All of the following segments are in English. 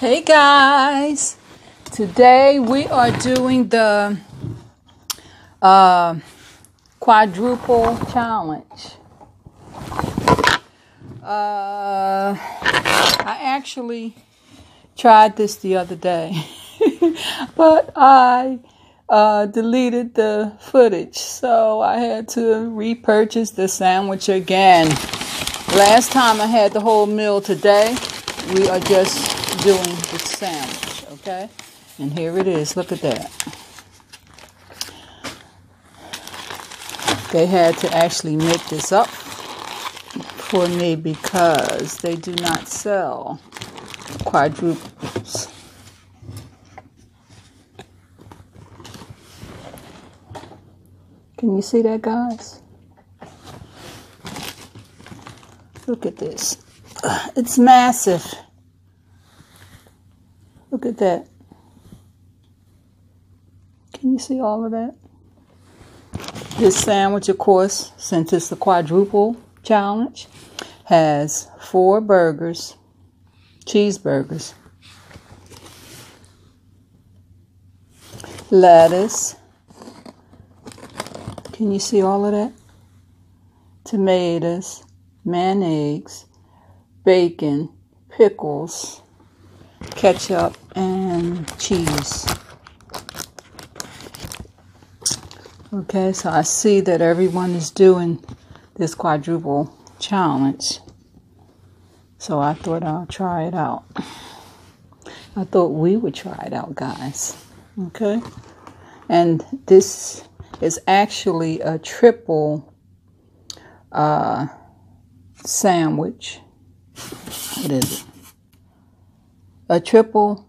Hey guys, today we are doing the uh, quadruple challenge. Uh, I actually tried this the other day, but I uh, deleted the footage, so I had to repurchase the sandwich again. Last time I had the whole meal today. We are just doing the sandwich, okay? And here it is. Look at that. They had to actually make this up for me because they do not sell quadruples. Can you see that, guys? Look at this. It's massive. Look at that. Can you see all of that? This sandwich, of course, since it's the quadruple challenge, has four burgers, cheeseburgers, lettuce. Can you see all of that? Tomatoes, mayonnaise, bacon, pickles, ketchup, and cheese. Okay, so I see that everyone is doing this quadruple challenge. So I thought I'll try it out. I thought we would try it out, guys. Okay? And this is actually a triple uh, sandwich. What is it? A triple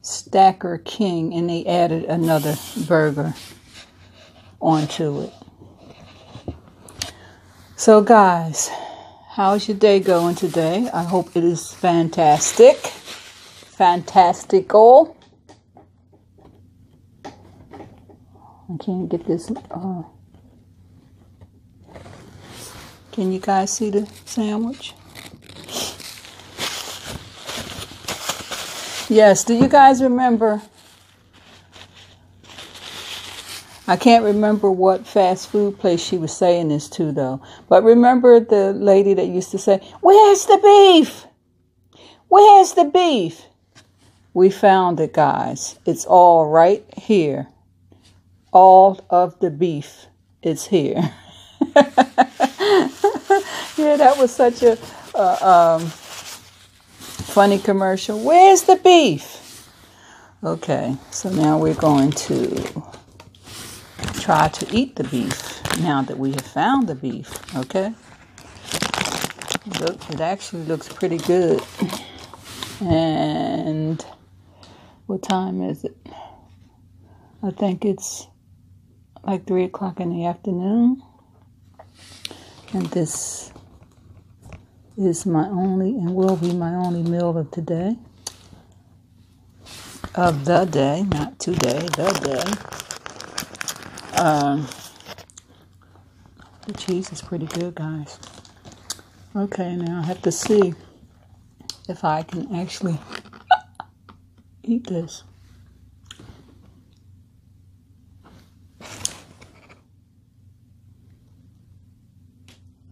stacker king, and they added another burger onto it. So, guys, how's your day going today? I hope it is fantastic. Fantastical. I can't get this. Uh, can you guys see the sandwich? Yes, do you guys remember? I can't remember what fast food place she was saying this to, though. But remember the lady that used to say, Where's the beef? Where's the beef? We found it, guys. It's all right here. All of the beef is here. yeah, that was such a uh, um, funny commercial. Where's the beef? Okay, so now we're going to try to eat the beef now that we have found the beef. Okay, look, it actually looks pretty good. And what time is it? I think it's like three o'clock in the afternoon. And this is my only and will be my only meal of today. Of the day, not today, the day. Um, the cheese is pretty good, guys. Okay, now I have to see if I can actually eat this.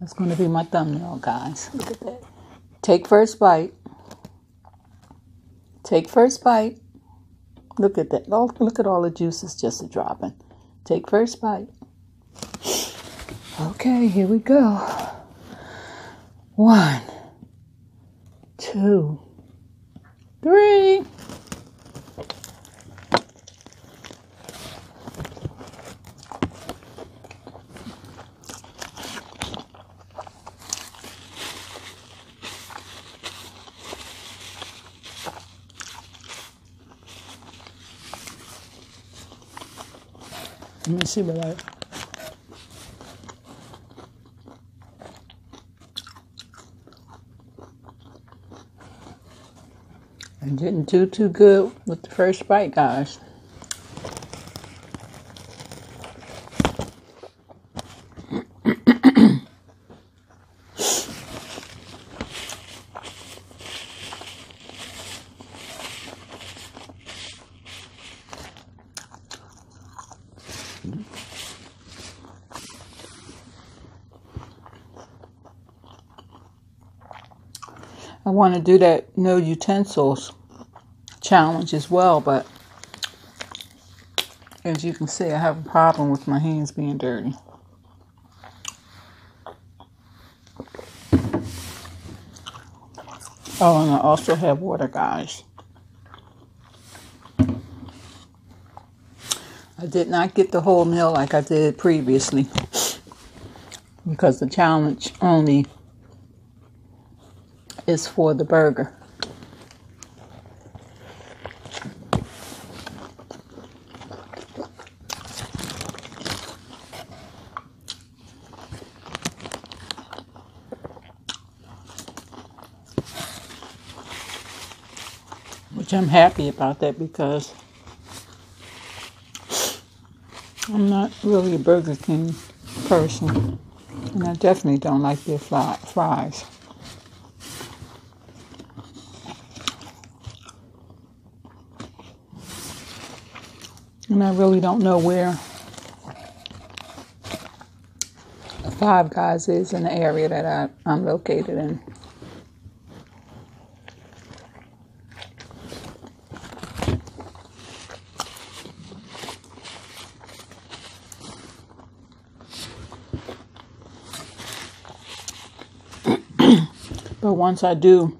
That's going to be my thumbnail, guys. Look at that. Take first bite. Take first bite. Look at that. Oh, look at all the juices just a dropping. Take first bite. Okay, here we go. One, two, three. I didn't do too good with the first bite, guys. Want to do that no utensils challenge as well, but as you can see, I have a problem with my hands being dirty. Oh, and I also have water, guys. I did not get the whole meal like I did previously because the challenge only is for the burger. Which I'm happy about that because I'm not really a Burger King person. And I definitely don't like their fries. And I really don't know where Five Guys is in the area that I, I'm located in. but once I do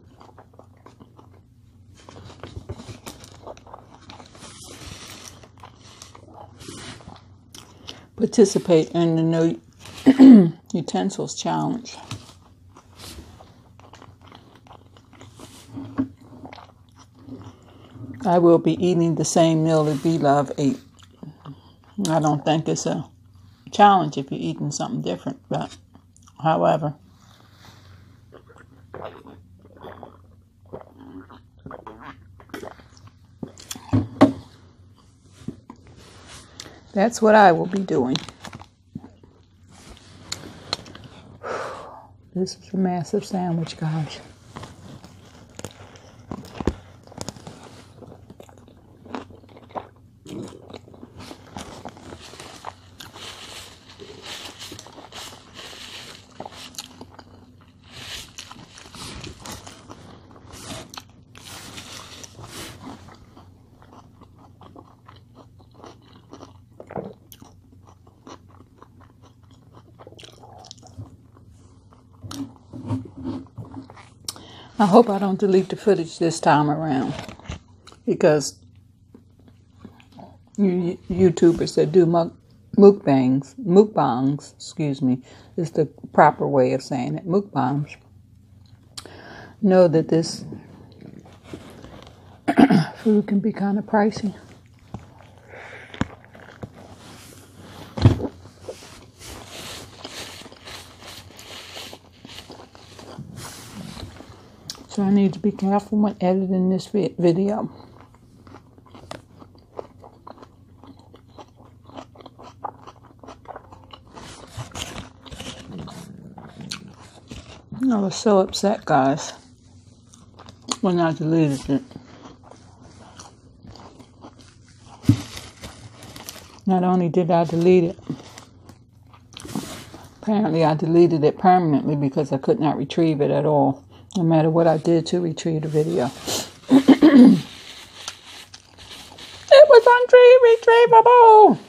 participate in the no utensils challenge. I will be eating the same meal that B Love ate. I don't think it's a challenge if you're eating something different, but however. That's what I will be doing. This is a massive sandwich, guys. I hope I don't delete the footage this time around because you YouTubers that do muk, mukbangs, mukbangs, excuse me, is the proper way of saying it, mukbangs, know that this food can be kind of pricey. So I need to be careful when editing this video. I was so upset, guys, when I deleted it. Not only did I delete it, apparently I deleted it permanently because I could not retrieve it at all no matter what I did to retrieve the video. it was unretrievable.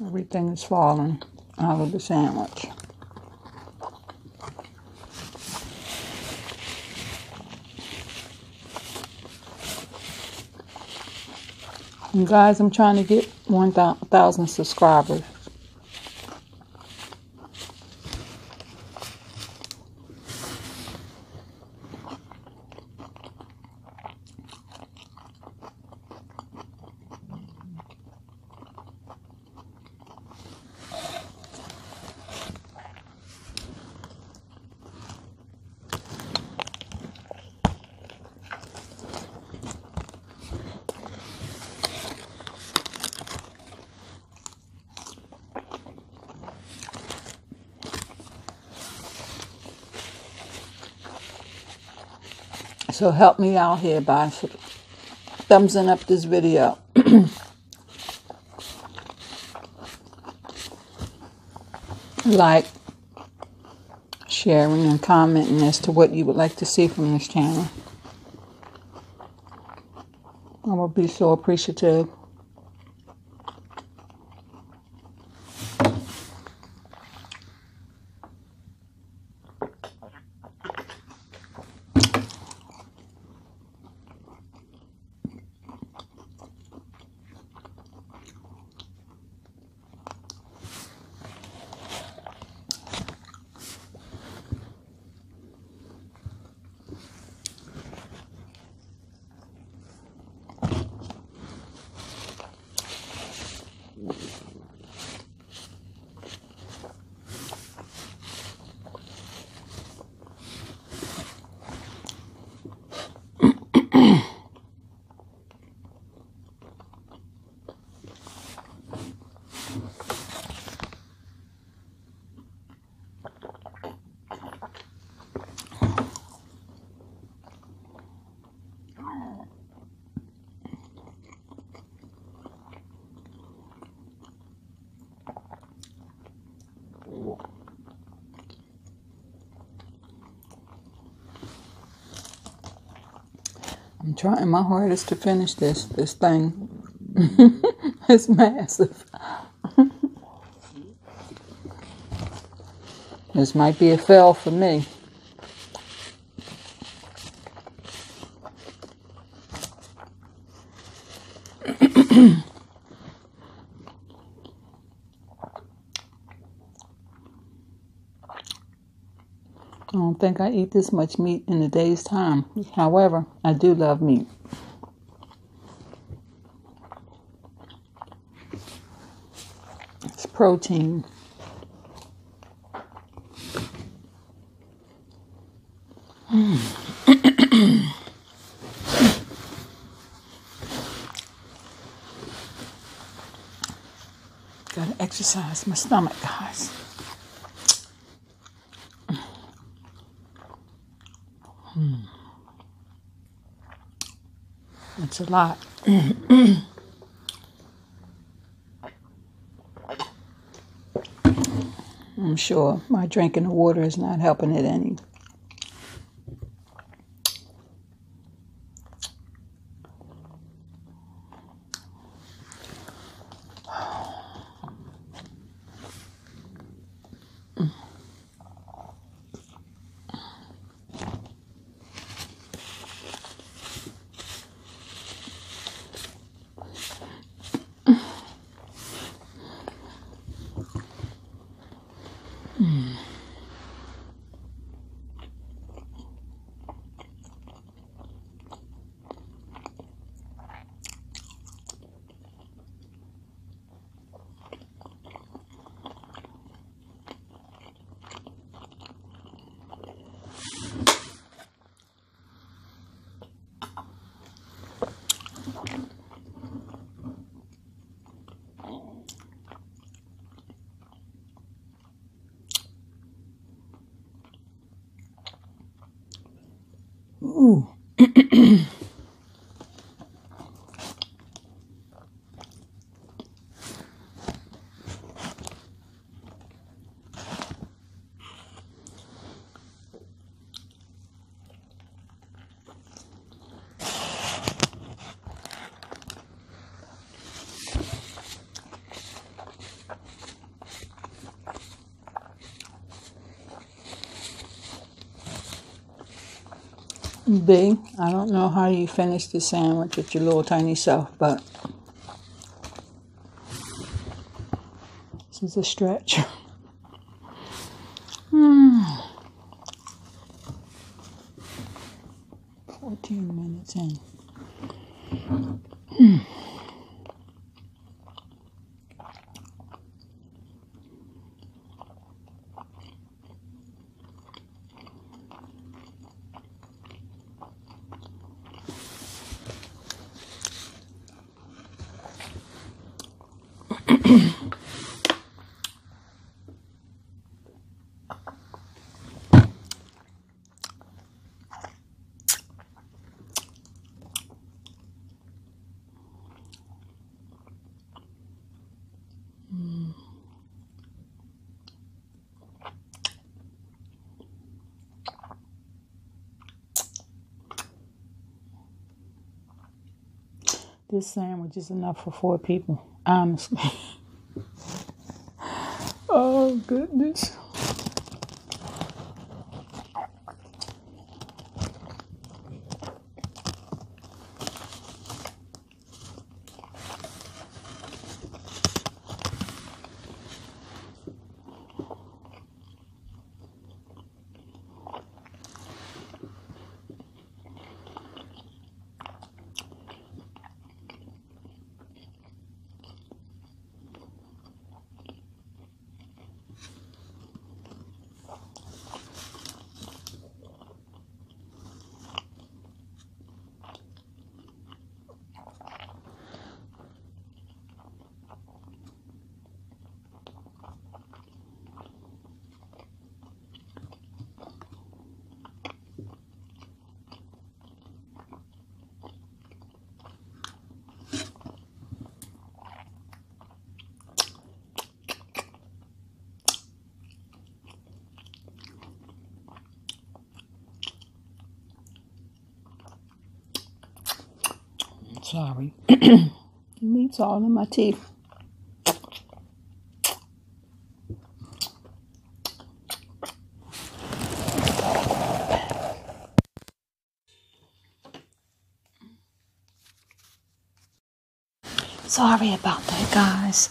Everything is falling out of the sandwich. And guys, I'm trying to get 1,000 subscribers. So help me out here by thumbsing up this video. like, sharing, and commenting as to what you would like to see from this channel. I will be so appreciative. Trying my hardest to finish this this thing. it's massive. this might be a fail for me. I think I eat this much meat in a day's time. However, I do love meat. It's protein. Gotta exercise my stomach, guys. A lot. I'm sure my drinking the water is not helping it any. B, I don't know how you finish the sandwich with your little tiny self, but this is a stretch. This sandwich is enough for four people, honestly. oh, goodness. Sorry. Meat's all in my teeth. Sorry about that, guys.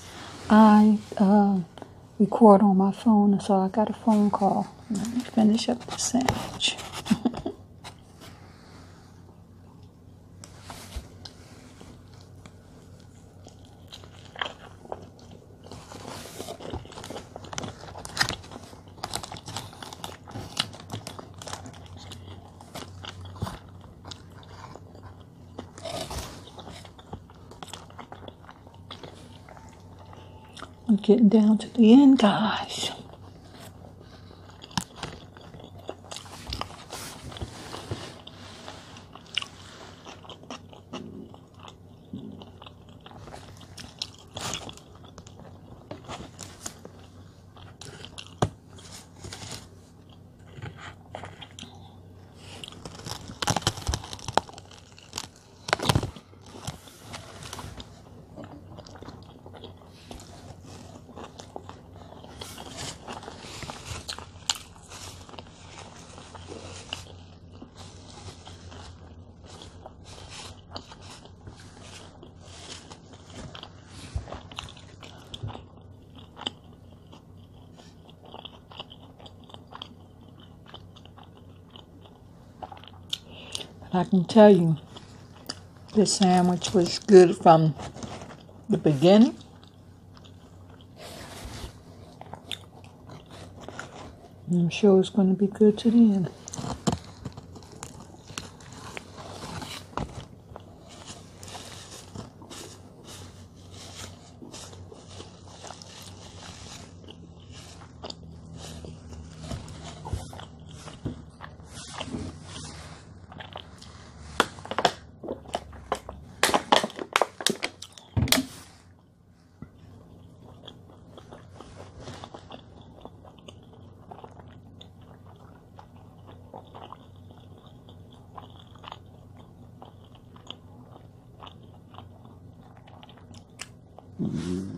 I uh, record on my phone, so I got a phone call. Let me finish up the sandwich. I'm getting down to the end, guys. But I can tell you, this sandwich was good from the beginning. I'm sure it's going to be good to the end. Mm-hmm.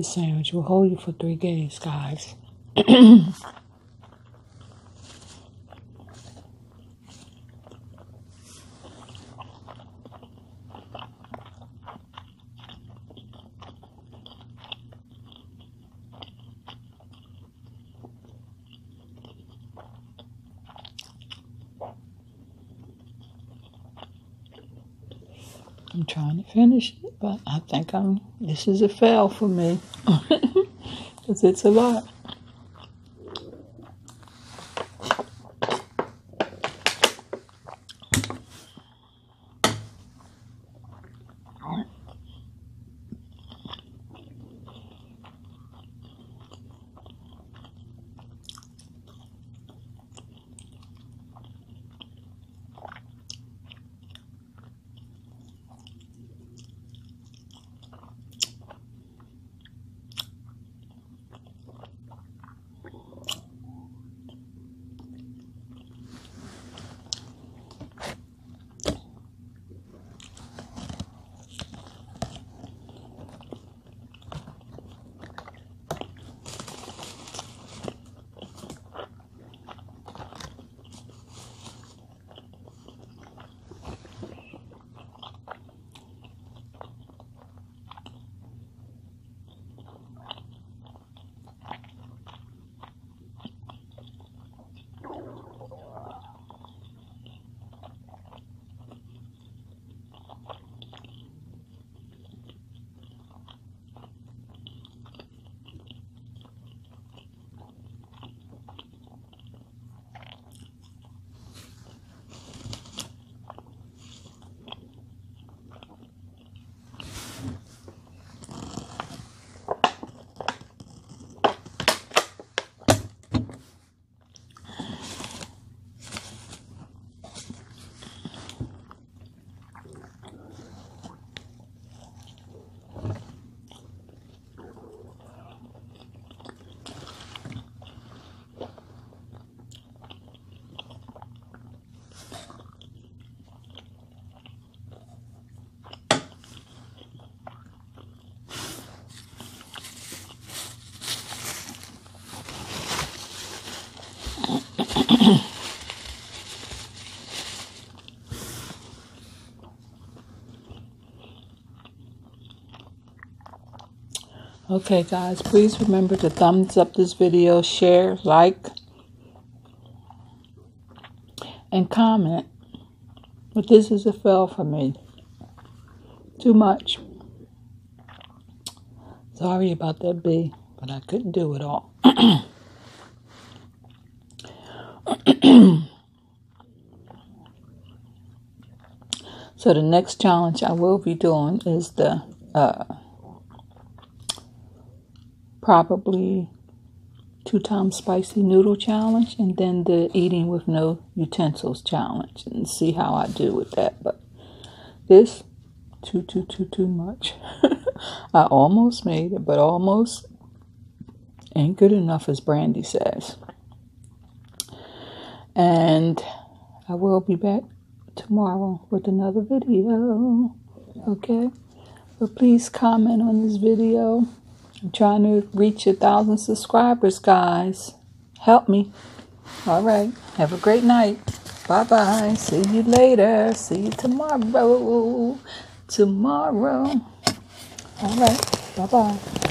This sandwich will hold you for three days, guys. I'm trying to finish it, but I think I'm. This is a fail for me because it's a lot. Okay, guys, please remember to thumbs up this video, share, like, and comment. But this is a fail for me. Too much. Sorry about that, B, but I couldn't do it all. so the next challenge I will be doing is the uh, probably two times spicy noodle challenge and then the eating with no utensils challenge and see how I do with that. But this too too too too much. I almost made it, but almost ain't good enough as Brandy says. And I will be back tomorrow with another video. Okay? But please comment on this video. I'm trying to reach a thousand subscribers, guys. Help me. All right. Have a great night. Bye bye. See you later. See you tomorrow. Tomorrow. All right. Bye bye.